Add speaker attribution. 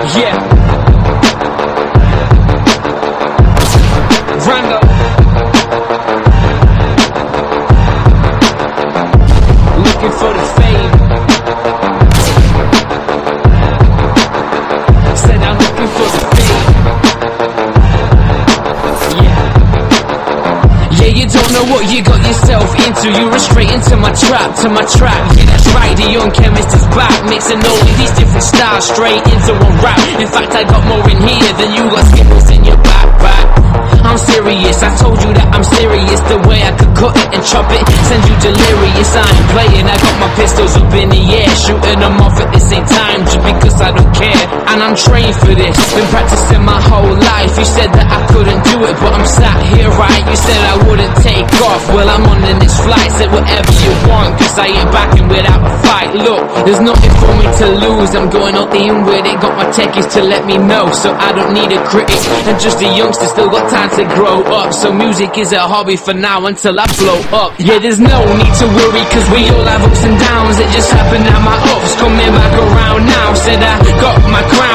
Speaker 1: Yeah. Round up. Know what you got yourself into. You were straight into my trap, to my trap. Yeah, that's right, the young chemist is back. Mixing all of these different styles straight into one rap. In fact, I got more in here than you got skippers in your backpack. I'm serious, I told you that I'm serious. The way I could cut it and chop it, send you delirious. I ain't playing, I got my pistols up in the air, shooting them off at the same time just because I don't care. And I'm trained for this, been practicing my whole life. You said that I couldn't do it, but I'm sat here right. You said I wouldn't take off. Well, I'm on the next flight, Said whatever you want, cause I ain't backing without a fight. Look, there's nothing for me to lose. I'm going the in with it, got my techies to let me know, so I don't need a critic. And just a youngster, still got time to grow up. So music is a hobby for now until I blow up. Yeah, there's no need to worry, cause we all have ups and downs. It just happened now my ups coming back around now. Said I my crown.